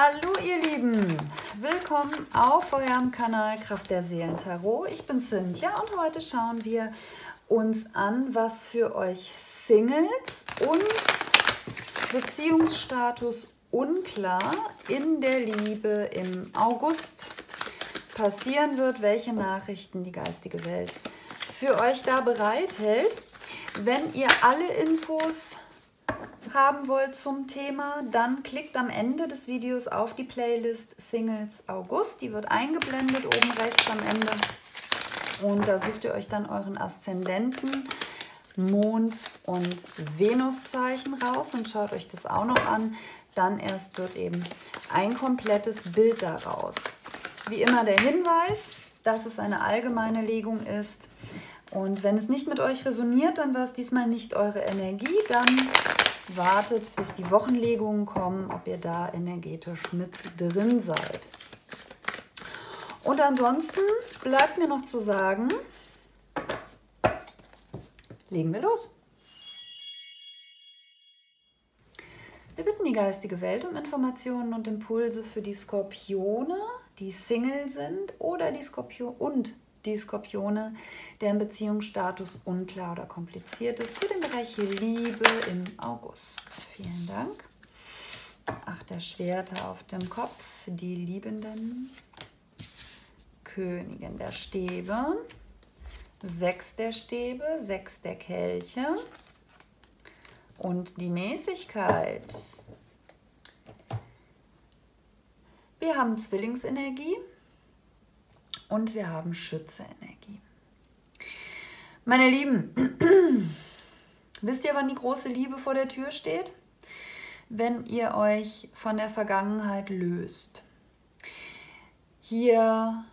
Hallo ihr Lieben, willkommen auf eurem Kanal Kraft der Seelen Tarot. Ich bin Cynthia und heute schauen wir uns an, was für euch Singles und Beziehungsstatus unklar in der Liebe im August passieren wird, welche Nachrichten die geistige Welt für euch da bereithält. Wenn ihr alle Infos haben wollt zum Thema, dann klickt am Ende des Videos auf die Playlist Singles August. Die wird eingeblendet oben rechts am Ende. Und da sucht ihr euch dann euren Aszendenten, Mond und Venuszeichen raus und schaut euch das auch noch an. Dann erst wird eben ein komplettes Bild daraus. Wie immer der Hinweis, dass es eine allgemeine Legung ist. Und wenn es nicht mit euch resoniert, dann war es diesmal nicht eure Energie. Dann wartet, bis die Wochenlegungen kommen, ob ihr da energetisch mit drin seid. Und ansonsten bleibt mir noch zu sagen, legen wir los. Wir bitten die geistige Welt um Informationen und Impulse für die Skorpione, die Single sind oder die Skorpion und die Skorpione, deren Beziehungsstatus unklar oder kompliziert ist, für den Bereich Liebe im August. Vielen Dank. Acht der Schwerter auf dem Kopf, die Liebenden. Königin der Stäbe. Sechs der Stäbe, sechs der Kelche. Und die Mäßigkeit. Wir haben Zwillingsenergie und wir haben Schütze-Energie. Meine Lieben, wisst ihr, wann die große Liebe vor der Tür steht? Wenn ihr euch von der Vergangenheit löst. Hier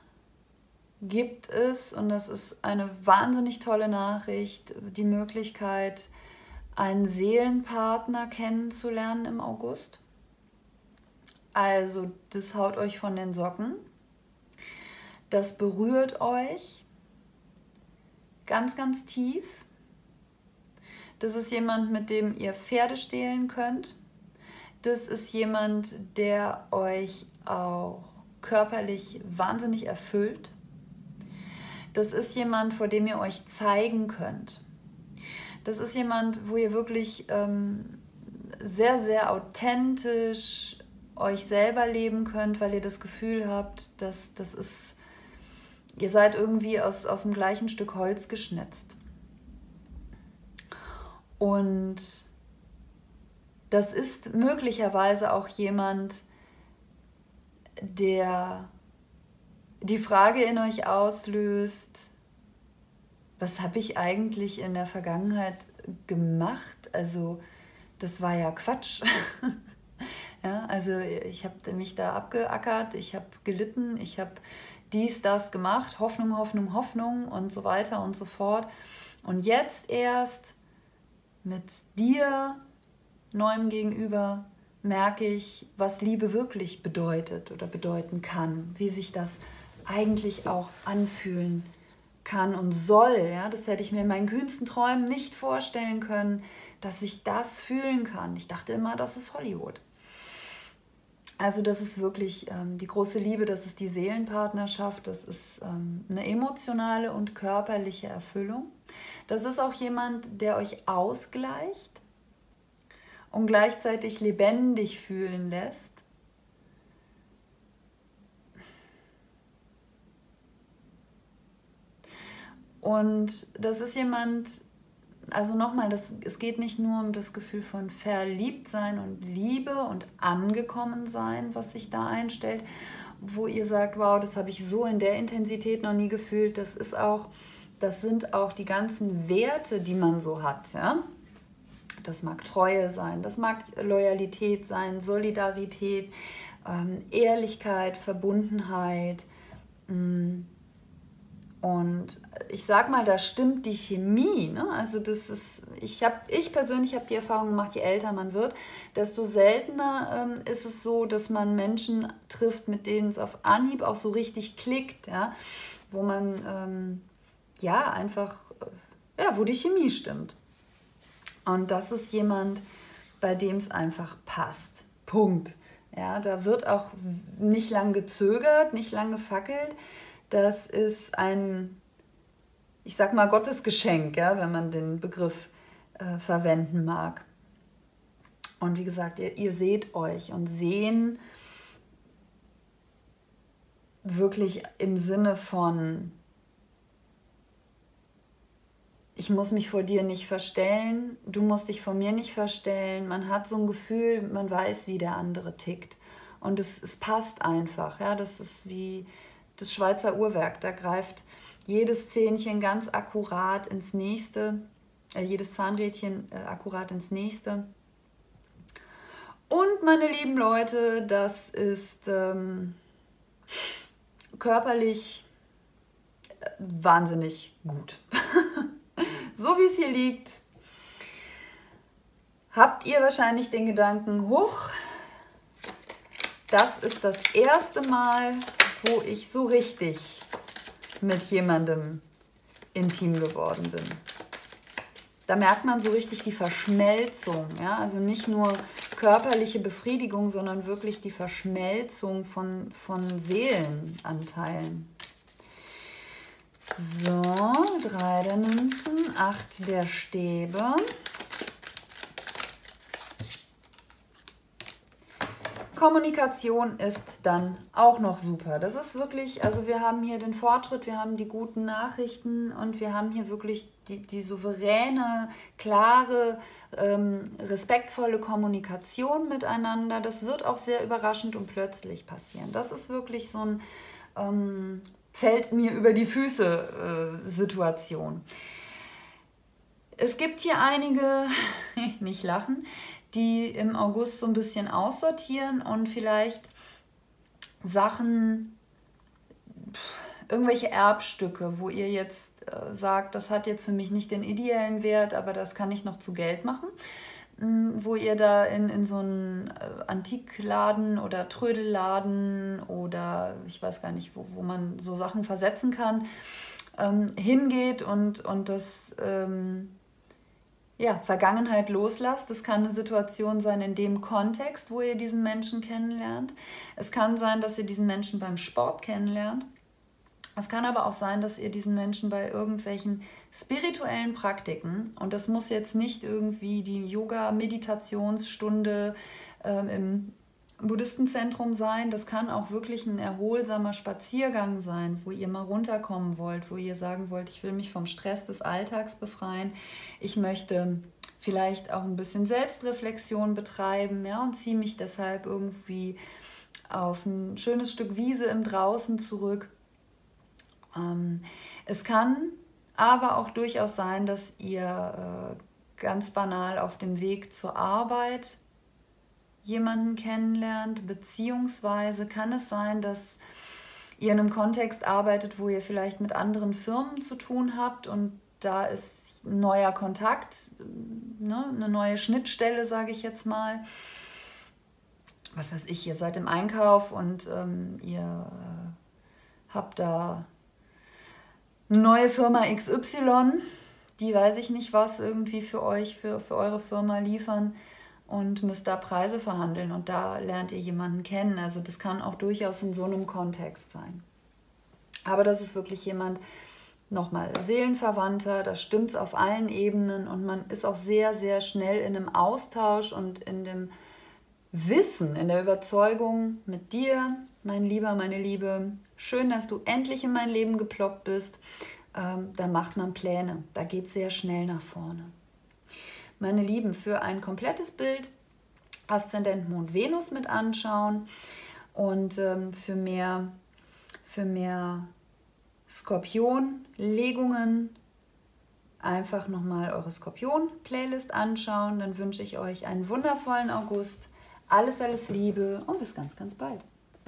gibt es, und das ist eine wahnsinnig tolle Nachricht, die Möglichkeit, einen Seelenpartner kennenzulernen im August. Also, das haut euch von den Socken. Das berührt euch ganz, ganz tief. Das ist jemand, mit dem ihr Pferde stehlen könnt. Das ist jemand, der euch auch körperlich wahnsinnig erfüllt. Das ist jemand, vor dem ihr euch zeigen könnt. Das ist jemand, wo ihr wirklich ähm, sehr, sehr authentisch euch selber leben könnt, weil ihr das Gefühl habt, dass das ist, ihr seid irgendwie aus, aus dem gleichen Stück Holz geschnitzt. Und das ist möglicherweise auch jemand, der die Frage in euch auslöst, was habe ich eigentlich in der Vergangenheit gemacht? Also das war ja Quatsch. ja, also ich habe mich da abgeackert, ich habe gelitten, ich habe dies, das gemacht, Hoffnung, Hoffnung, Hoffnung und so weiter und so fort. Und jetzt erst mit dir, neuem Gegenüber, merke ich, was Liebe wirklich bedeutet oder bedeuten kann, wie sich das eigentlich auch anfühlen kann und soll. Ja? Das hätte ich mir in meinen kühnsten Träumen nicht vorstellen können, dass ich das fühlen kann. Ich dachte immer, das ist Hollywood. Also das ist wirklich ähm, die große Liebe, das ist die Seelenpartnerschaft, das ist ähm, eine emotionale und körperliche Erfüllung. Das ist auch jemand, der euch ausgleicht und gleichzeitig lebendig fühlen lässt Und das ist jemand, also nochmal, es geht nicht nur um das Gefühl von Verliebtsein und Liebe und Angekommensein, was sich da einstellt, wo ihr sagt, wow, das habe ich so in der Intensität noch nie gefühlt. Das ist auch, das sind auch die ganzen Werte, die man so hat. Ja? Das mag Treue sein, das mag Loyalität sein, Solidarität, ähm, Ehrlichkeit, Verbundenheit. Mh, mm, und ich sag mal, da stimmt die Chemie. Ne? Also das ist, ich habe, ich persönlich habe die Erfahrung gemacht, je älter man wird, desto seltener ähm, ist es so, dass man Menschen trifft, mit denen es auf Anhieb auch so richtig klickt, ja, wo man ähm, ja einfach, äh, ja, wo die Chemie stimmt. Und das ist jemand, bei dem es einfach passt. Punkt. Ja, da wird auch nicht lang gezögert, nicht lang gefackelt. Das ist ein, ich sag mal, Gottesgeschenk, ja, wenn man den Begriff äh, verwenden mag. Und wie gesagt, ihr, ihr seht euch und sehen wirklich im Sinne von, ich muss mich vor dir nicht verstellen, du musst dich vor mir nicht verstellen. Man hat so ein Gefühl, man weiß, wie der andere tickt. Und es, es passt einfach. Ja? Das ist wie das Schweizer Uhrwerk. Da greift jedes Zähnchen ganz akkurat ins nächste, äh, jedes Zahnrädchen äh, akkurat ins nächste. Und meine lieben Leute, das ist ähm, körperlich äh, wahnsinnig gut. so wie es hier liegt, habt ihr wahrscheinlich den Gedanken, hoch, das ist das erste Mal, wo ich so richtig mit jemandem intim geworden bin. Da merkt man so richtig die Verschmelzung, ja? also nicht nur körperliche Befriedigung, sondern wirklich die Verschmelzung von, von Seelenanteilen. So, drei der Münzen, acht der Stäbe. Kommunikation ist dann auch noch super. Das ist wirklich, also wir haben hier den Fortschritt, wir haben die guten Nachrichten und wir haben hier wirklich die, die souveräne, klare, ähm, respektvolle Kommunikation miteinander. Das wird auch sehr überraschend und plötzlich passieren. Das ist wirklich so ein ähm, fällt mir über die Füße äh, Situation. Es gibt hier einige, nicht lachen, die im August so ein bisschen aussortieren und vielleicht Sachen, irgendwelche Erbstücke, wo ihr jetzt äh, sagt, das hat jetzt für mich nicht den ideellen Wert, aber das kann ich noch zu Geld machen wo ihr da in, in so einen äh, Antikladen oder Trödelladen oder ich weiß gar nicht, wo, wo man so Sachen versetzen kann, ähm, hingeht und, und das ähm, ja, Vergangenheit loslasst. Das kann eine Situation sein in dem Kontext, wo ihr diesen Menschen kennenlernt. Es kann sein, dass ihr diesen Menschen beim Sport kennenlernt. Es kann aber auch sein, dass ihr diesen Menschen bei irgendwelchen spirituellen Praktiken, und das muss jetzt nicht irgendwie die Yoga-Meditationsstunde ähm, im Buddhistenzentrum sein, das kann auch wirklich ein erholsamer Spaziergang sein, wo ihr mal runterkommen wollt, wo ihr sagen wollt, ich will mich vom Stress des Alltags befreien, ich möchte vielleicht auch ein bisschen Selbstreflexion betreiben ja, und ziehe mich deshalb irgendwie auf ein schönes Stück Wiese im Draußen zurück. Ähm, es kann aber auch durchaus sein, dass ihr äh, ganz banal auf dem Weg zur Arbeit jemanden kennenlernt, beziehungsweise kann es sein, dass ihr in einem Kontext arbeitet, wo ihr vielleicht mit anderen Firmen zu tun habt und da ist ein neuer Kontakt, ne, eine neue Schnittstelle, sage ich jetzt mal. Was weiß ich, ihr seid im Einkauf und ähm, ihr äh, habt da eine neue Firma XY, die weiß ich nicht was irgendwie für euch, für, für eure Firma liefern und müsst da Preise verhandeln und da lernt ihr jemanden kennen. Also das kann auch durchaus in so einem Kontext sein. Aber das ist wirklich jemand, nochmal Seelenverwandter, da stimmt es auf allen Ebenen und man ist auch sehr, sehr schnell in einem Austausch und in dem Wissen, in der Überzeugung mit dir, mein Lieber, meine Liebe, schön, dass du endlich in mein Leben geploppt bist. Ähm, da macht man Pläne, da geht es sehr schnell nach vorne. Meine Lieben, für ein komplettes Bild Aszendent Mond Venus mit anschauen und ähm, für mehr, für mehr Skorpion-Legungen einfach nochmal eure Skorpion-Playlist anschauen. Dann wünsche ich euch einen wundervollen August alles, alles Liebe und bis ganz, ganz bald.